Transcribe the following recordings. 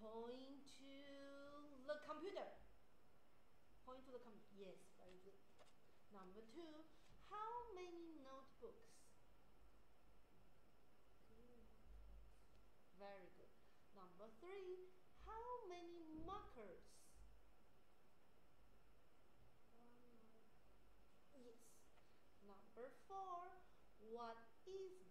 point to the computer. Point to the computer. Yes, very good. Number two, how many notebooks? Very good. Number three, how many markers? Yes. Number four, what is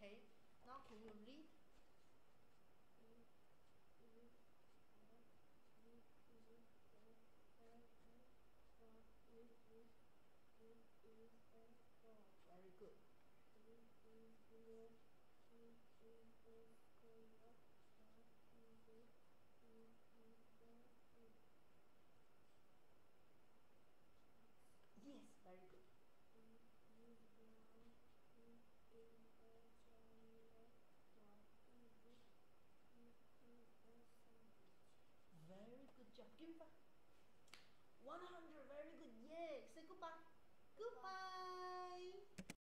okay?